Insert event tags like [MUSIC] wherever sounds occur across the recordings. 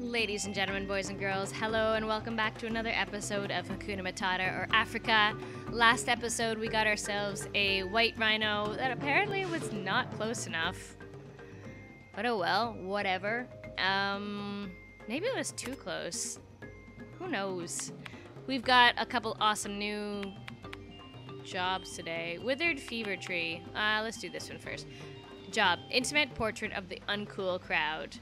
Ladies and gentlemen, boys and girls, hello and welcome back to another episode of Hakuna Matata or Afrika. Last episode, we got ourselves a white rhino that apparently was not close enough. But oh well, whatever. Um, maybe it was too close. Who knows? We've got a couple awesome new jobs today. Withered Fever Tree. Uh, let's do this one first. Job Intimate Portrait of the Uncool Crowd.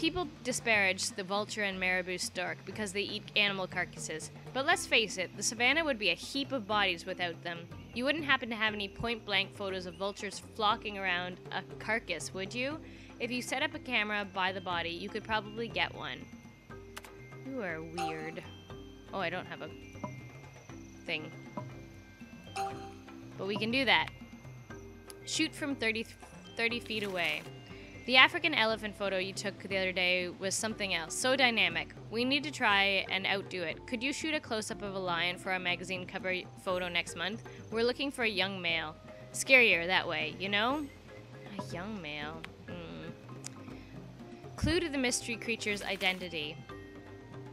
People disparage the vulture and marabou stork because they eat animal carcasses. But let's face it, the savannah would be a heap of bodies without them. You wouldn't happen to have any point blank photos of vultures flocking around a carcass, would you? If you set up a camera by the body, you could probably get one. You are weird. Oh, I don't have a thing. But we can do that. Shoot from 30, 30 feet away. The African elephant photo you took the other day was something else, so dynamic. We need to try and outdo it. Could you shoot a close up of a lion for our magazine cover photo next month? We're looking for a young male. Scarier that way, you know? A young male. Hmm. Clue to the mystery creature's identity.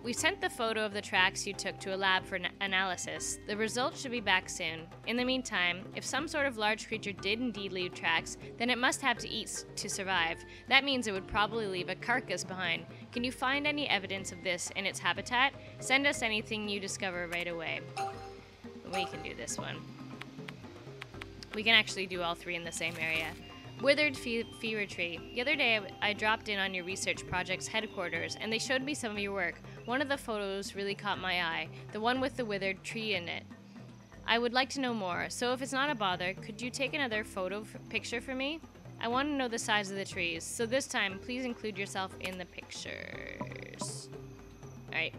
We sent the photo of the tracks you took to a lab for analysis. The results should be back soon. In the meantime, if some sort of large creature did indeed leave tracks, then it must have to eat to survive. That means it would probably leave a carcass behind. Can you find any evidence of this in its habitat? Send us anything you discover right away. We can do this one. We can actually do all three in the same area. Withered fe Fever Tree. The other day, I dropped in on your research project's headquarters, and they showed me some of your work. One of the photos really caught my eye, the one with the withered tree in it. I would like to know more, so if it's not a bother, could you take another photo picture for me? I want to know the size of the trees, so this time, please include yourself in the pictures. Alright.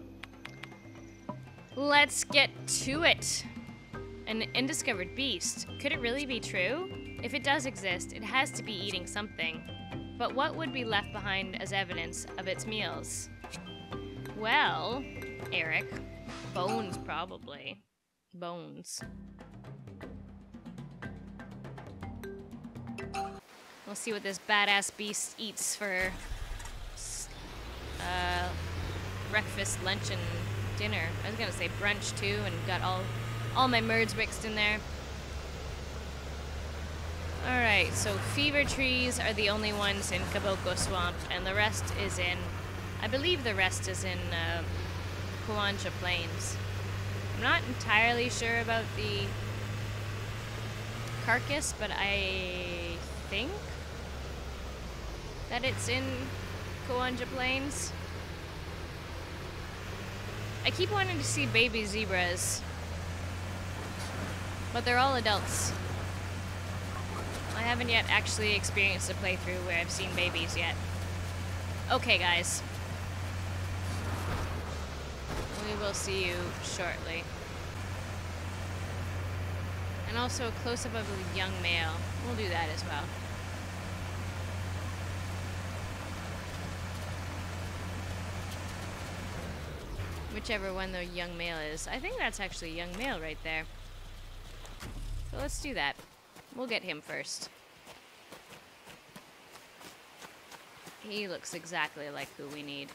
Let's get to it! An undiscovered beast. Could it really be true? If it does exist, it has to be eating something. But what would be left behind as evidence of its meals? Well, Eric, bones probably. Bones. We'll see what this badass beast eats for uh, breakfast, lunch, and dinner. I was gonna say brunch too, and got all all my merds mixed in there. Alright, so fever trees are the only ones in Kaboko Swamp, and the rest is in I believe the rest is in uh, Plains. I'm not entirely sure about the carcass, but I think that it's in Kawanja Plains. I keep wanting to see baby zebras, but they're all adults. I haven't yet actually experienced a playthrough where I've seen babies yet. Okay, guys. We will see you shortly. And also a close-up of a young male. We'll do that as well. Whichever one the young male is. I think that's actually a young male right there. So let's do that. We'll get him first. He looks exactly like who we need.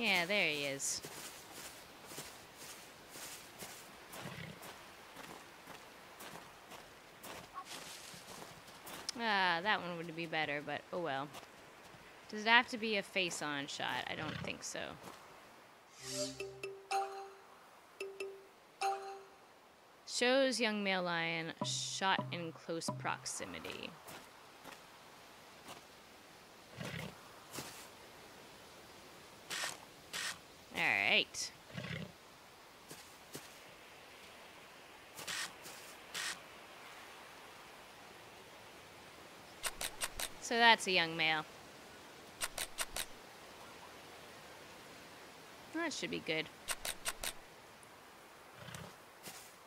Yeah, there he is. Ah, that one would be better, but oh well. Does it have to be a face-on shot? I don't think so. Shows young male lion shot in close proximity. Right. So that's a young male. That should be good.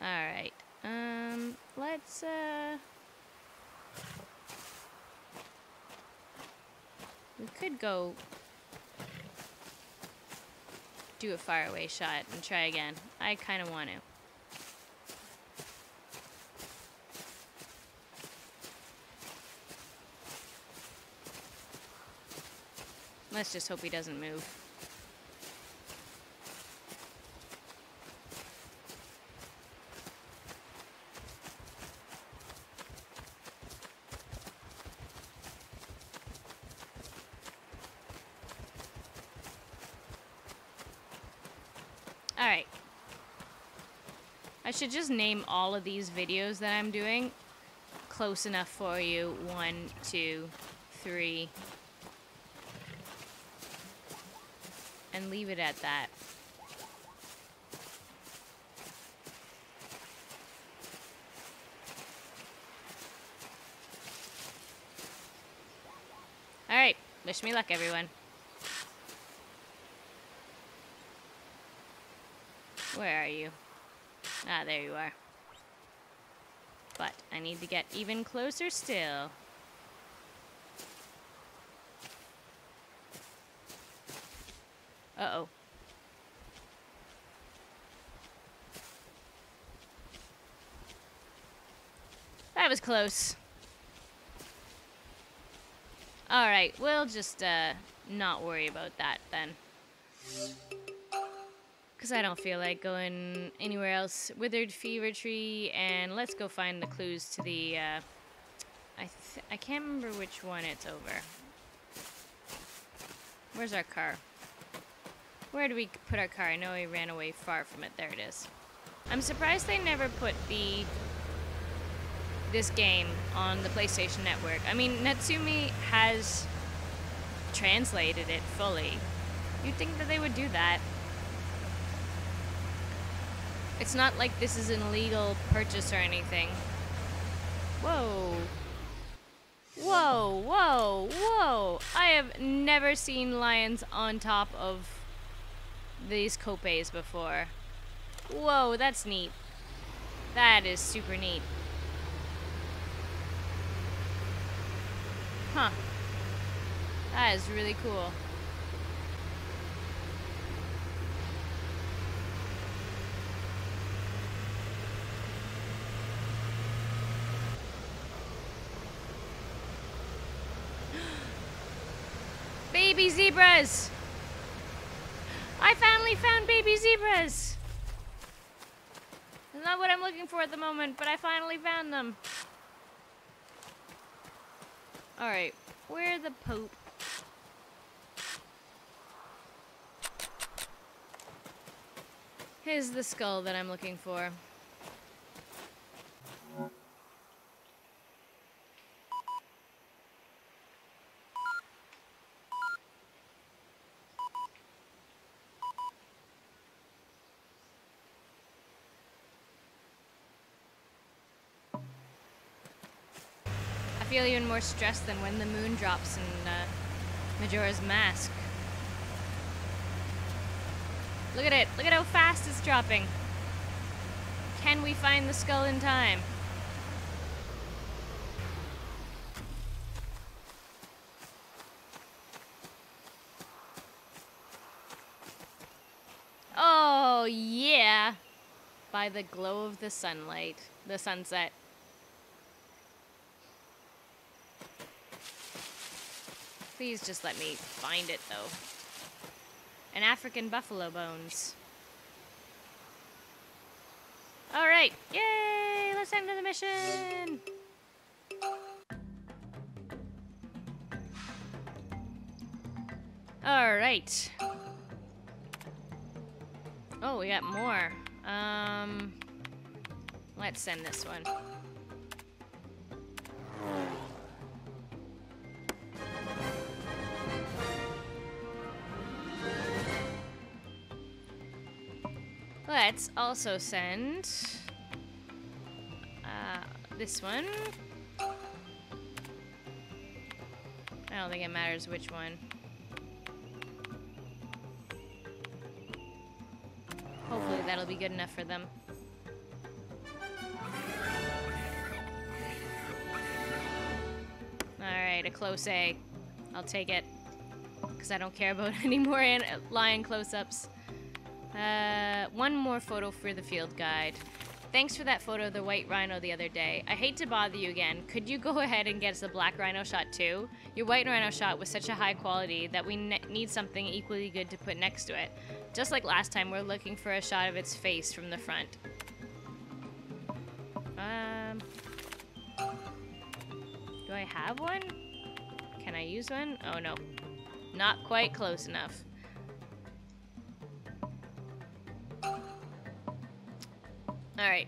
Alright. Um, let's, uh... We could go do a faraway shot and try again. I kind of want to. Let's just hope he doesn't move. Alright. I should just name all of these videos that I'm doing close enough for you. One, two, three. And leave it at that. Alright, wish me luck everyone. Where are you? Ah, there you are. But I need to get even closer still. Uh-oh. That was close. Alright, we'll just, uh, not worry about that then. Because I don't feel like going anywhere else. Withered Fever Tree, and let's go find the clues to the, uh, I, I can't remember which one it's over. Where's our car? Where do we put our car? I know we ran away far from it. There it is. I'm surprised they never put the this game on the PlayStation Network. I mean, Natsume has translated it fully. You'd think that they would do that. It's not like this is an illegal purchase or anything. Whoa. Whoa, whoa, whoa. I have never seen lions on top of these kopjes before. Whoa, that's neat. That is super neat. Huh. That is really cool. Baby zebras! I finally found baby zebras! Not what I'm looking for at the moment, but I finally found them. Alright, where the Pope? Here's the skull that I'm looking for. Feel even more stressed than when the moon drops in uh, Majora's Mask. Look at it. Look at how fast it's dropping. Can we find the skull in time? Oh, yeah. By the glow of the sunlight, the sunset. Please just let me find it, though. An African buffalo bones. Alright, yay! Let's end the mission! Alright. Oh, we got more. Um, let's send this one. Let's also send uh, this one. I don't think it matters which one. Hopefully that'll be good enough for them. Alright, a close A. I'll take it. Because I don't care about [LAUGHS] any more lion close-ups. Uh, one more photo for the field guide. Thanks for that photo of the white rhino the other day. I hate to bother you again. Could you go [LAUGHS] ahead and get us a black rhino shot too? Your white rhino shot was such a high quality that we ne need something equally good to put next to it. Just like last time, we're looking for a shot of its face from the front. Um, do I have one? Can I use one? Oh no, not quite close enough. All right.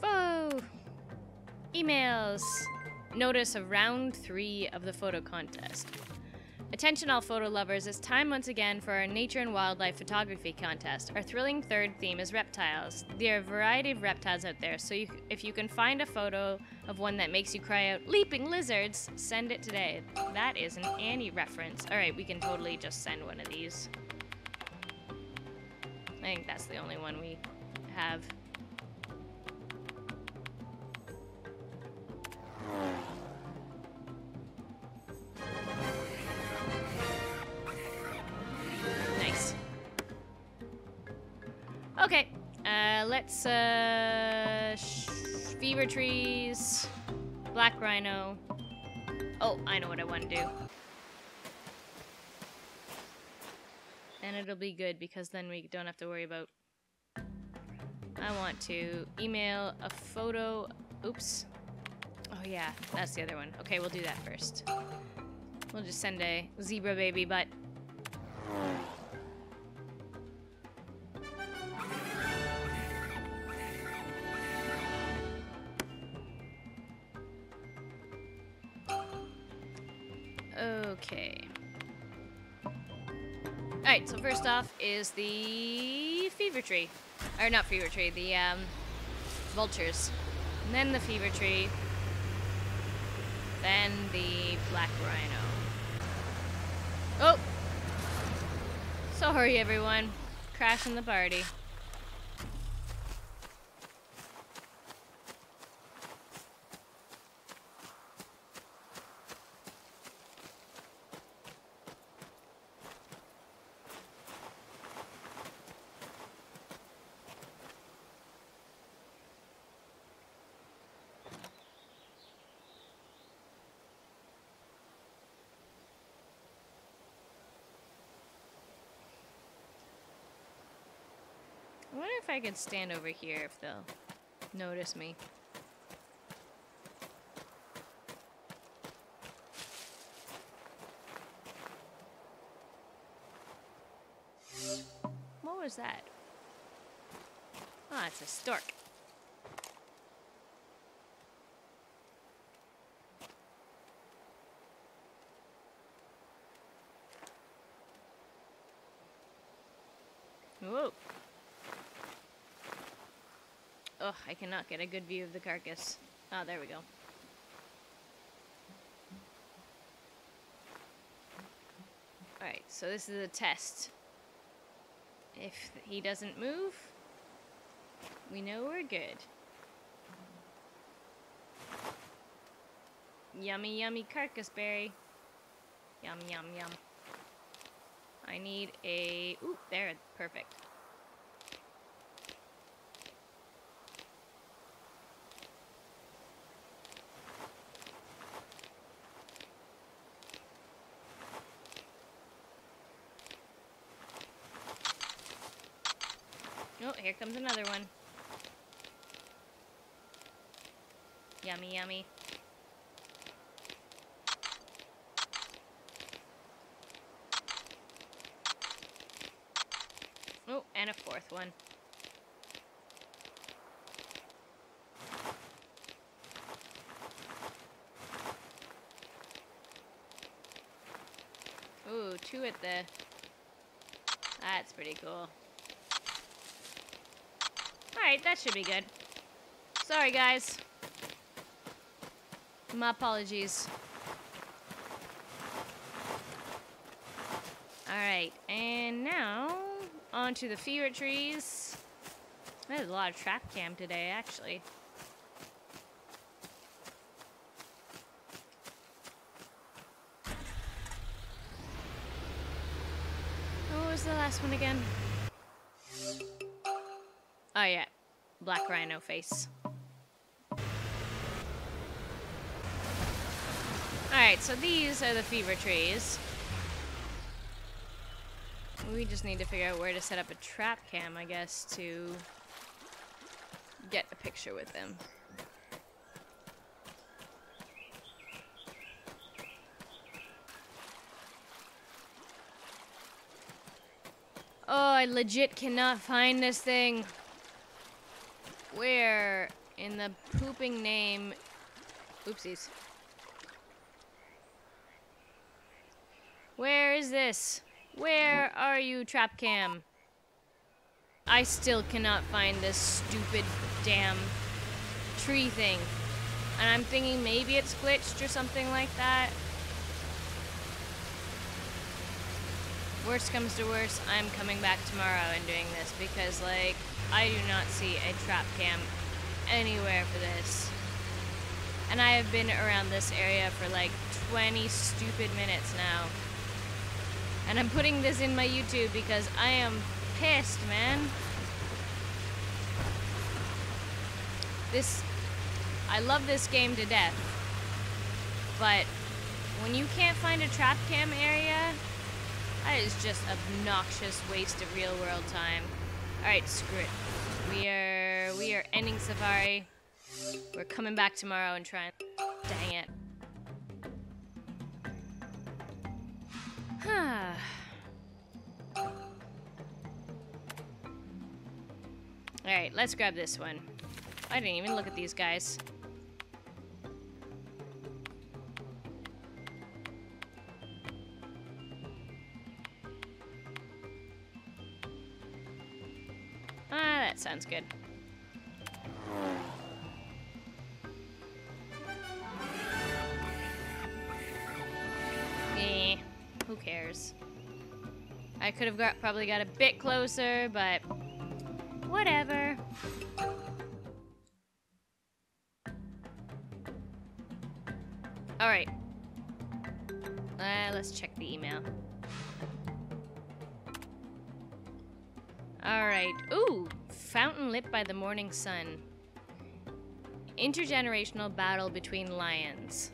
Whoa! Emails. Notice of round three of the photo contest. Attention all photo lovers, it's time once again for our nature and wildlife photography contest. Our thrilling third theme is reptiles. There are a variety of reptiles out there, so you, if you can find a photo of one that makes you cry out, leaping lizards, send it today. That is an Annie reference. Alright, we can totally just send one of these. I think that's the only one we have. Okay, uh, let's, uh, fever trees, black rhino. Oh, I know what I want to do. And it'll be good because then we don't have to worry about... I want to email a photo... Oops. Oh yeah, that's the other one. Okay, we'll do that first. We'll just send a zebra baby butt. Okay. Alright, so first off is the fever tree. Or not fever tree, the um, vultures. And then the fever tree. Then the black rhino. Oh! So hurry everyone. Crashing the party. I wonder if I could stand over here if they'll notice me. What was that? Ah, it's a stork. Whoa. Ugh, I cannot get a good view of the carcass. Oh, there we go. Alright, so this is a test. If he doesn't move, we know we're good. Yummy, yummy carcass berry. Yum, yum, yum. I need a... Ooh, there, perfect. Here comes another one. Yummy, yummy. Oh, and a fourth one. Ooh, two at the... That's pretty cool. Alright, that should be good. Sorry, guys. My apologies. Alright, and now onto the fever trees. There's a lot of trap cam today, actually. What was the last one again? Black rhino face. Alright, so these are the fever trees. We just need to figure out where to set up a trap cam, I guess, to get a picture with them. Oh, I legit cannot find this thing. Where in the pooping name... Oopsies. Where is this? Where are you, Trap Cam? I still cannot find this stupid damn tree thing. And I'm thinking maybe it's glitched or something like that. Worst comes to worst, I'm coming back tomorrow and doing this because, like, I do not see a trap cam anywhere for this. And I have been around this area for like 20 stupid minutes now. And I'm putting this in my YouTube because I am pissed, man. This, I love this game to death. But when you can't find a trap cam area, that is just obnoxious waste of real world time. Alright, screw it. We are, we are ending Safari. We're coming back tomorrow and trying, dang it. [SIGHS] Huh. Alright, let's grab this one. I didn't even look at these guys. Sounds good. Eh, who cares? I could have got probably got a bit closer, but whatever. All right. Uh, let's check the email. Alright. Ooh! Fountain lit by the morning sun. Intergenerational battle between lions.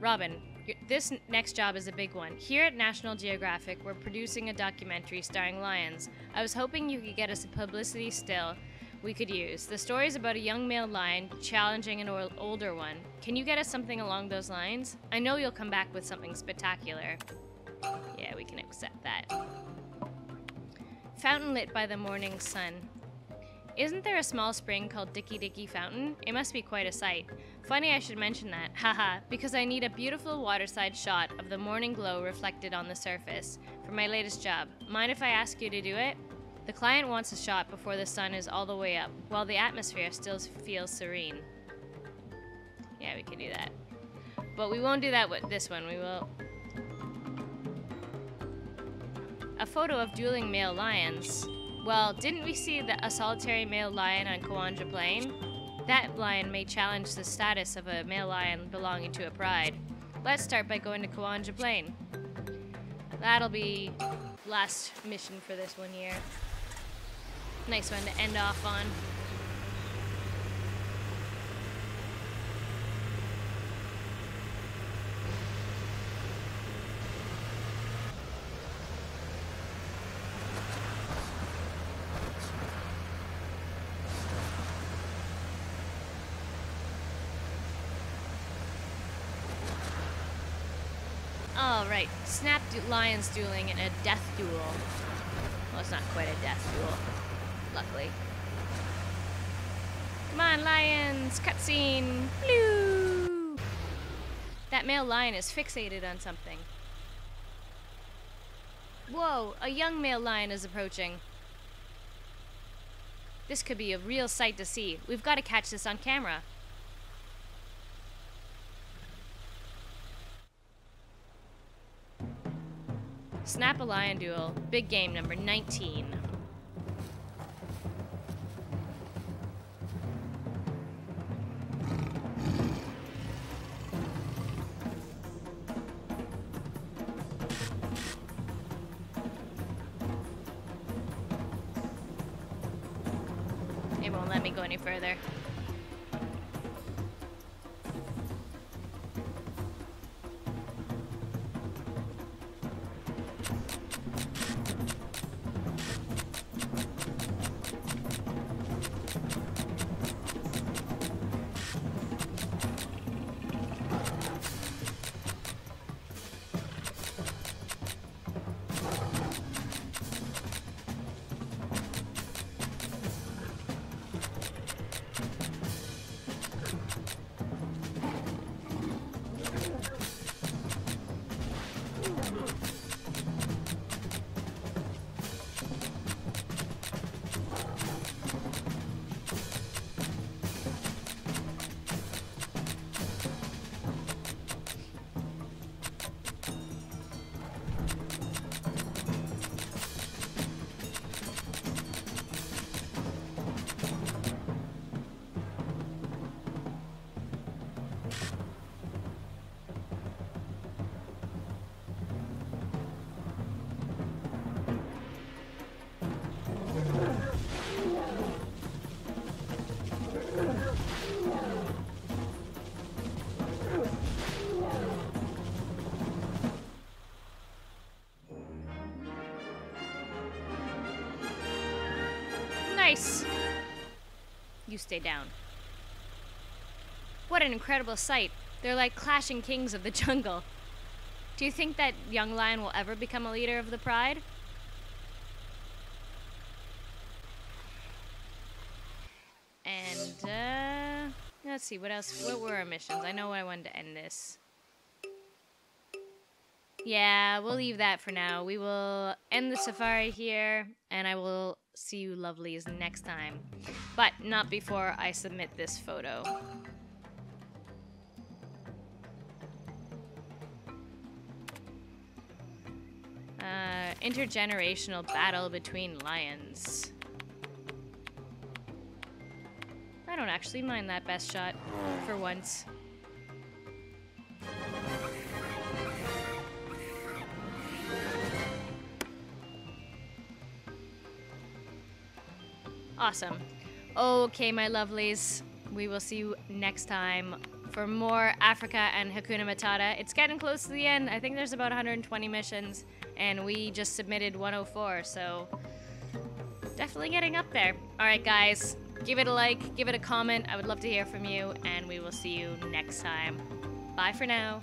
Robin, this next job is a big one. Here at National Geographic, we're producing a documentary starring lions. I was hoping you could get us a publicity still we could use. The story is about a young male lion challenging an older one. Can you get us something along those lines? I know you'll come back with something spectacular. Yeah, we can accept that. Fountain lit by the morning sun. Isn't there a small spring called Dicky Dicky Fountain? It must be quite a sight. Funny I should mention that, [LAUGHS] haha, because I need a beautiful waterside shot of the morning glow reflected on the surface for my latest job. Mind if I ask you to do it? The client wants a shot before the sun is all the way up, while the atmosphere still feels serene. Yeah, we can do that. But we won't do that with this one. We will a photo of dueling male lions. Well, didn't we see a solitary male lion on Kawanja Plain? That lion may challenge the status of a male lion belonging to a pride. Let's start by going to Kawanja Plain. That'll be last mission for this one year. Nice one to end off on. Snap Lions dueling in a death duel. Well, it's not quite a death duel, luckily. Come on, lions! Cutscene! Blue! That male lion is fixated on something. Whoa, a young male lion is approaching. This could be a real sight to see. We've got to catch this on camera. Snap a Lion Duel, big game number 19. It won't let me go any further. You stay down. What an incredible sight. They're like clashing kings of the [LAUGHS] jungle. Do you think that young lion will ever become a leader of the pride? And, uh, let's see, what else? What were our missions? I know I wanted to end this. Yeah, we'll leave that for now. We will end the safari here, and I will see you lovelies next time. But not before I submit this photo. Uh, intergenerational battle between lions. I don't actually mind that best shot for once. Awesome. Okay, my lovelies. We will see you next time for more Afrika and Hakuna Matata. It's getting close to the end. I think there's about 120 missions, and we just submitted 104, so definitely getting up there. All right, guys, give it a like, give it a comment. I would love to hear from you, and we will see you next time. Bye for now.